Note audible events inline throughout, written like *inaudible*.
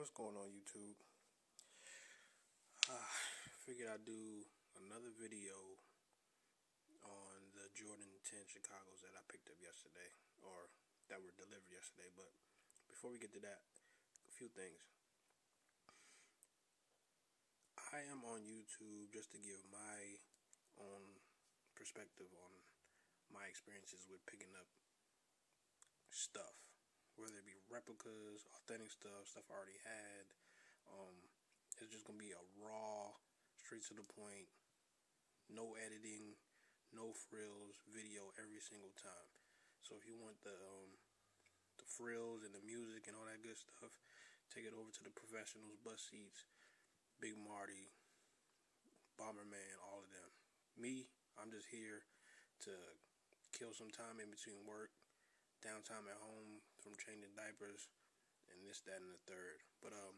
What's going on YouTube? Uh, figured I'd do another video on the Jordan 10 Chicago's that I picked up yesterday, or that were delivered yesterday. But before we get to that, a few things. I am on YouTube just to give my own perspective on my experiences with picking up stuff whether it be replicas, authentic stuff, stuff I already had. Um, it's just gonna be a raw, straight to the point, no editing, no frills video every single time. So if you want the um, the frills and the music and all that good stuff, take it over to the professionals, bus seats, Big Marty, Bomberman, all of them. Me, I'm just here to kill some time in between work downtime at home from changing diapers and this, that, and the third. But um,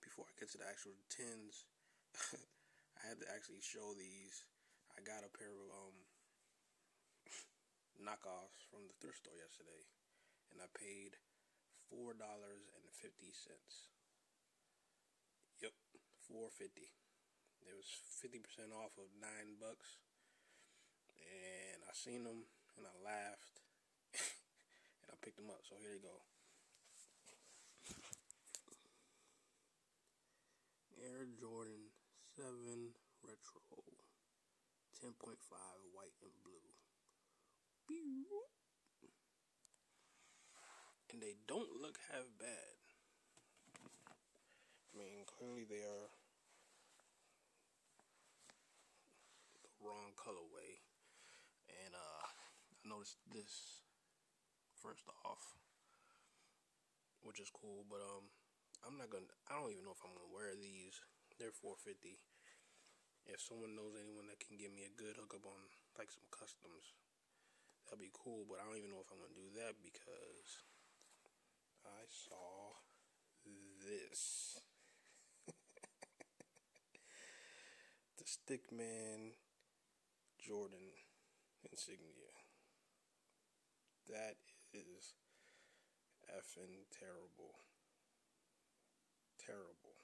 before I get to the actual tens, *laughs* I had to actually show these. I got a pair of um *laughs* knockoffs from the thrift store yesterday, and I paid four dollars and fifty cents. Yep, four fifty. It was fifty percent off of nine bucks, and I seen them and I laughed I picked them up. So here they go. Air Jordan 7 Retro 10.5 white and blue. And they don't look half bad. I mean, clearly they are the wrong colorway. And uh, I noticed this first off, which is cool. But um, I'm not gonna. I don't even know if I'm gonna wear these. They're 450. If someone knows anyone that can give me a good hookup on like some customs, that'd be cool. But I don't even know if I'm gonna do that because I saw this. *laughs* the Stickman Jordan insignia. That is effing terrible. Terrible.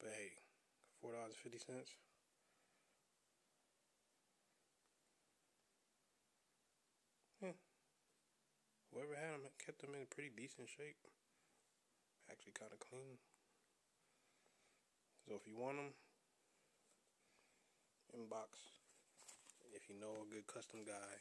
But hey, four dollars fifty cents. Yeah. Whoever had them kept them in pretty decent shape. Actually, kind of clean. So if you want them, inbox. If you know a good custom guy,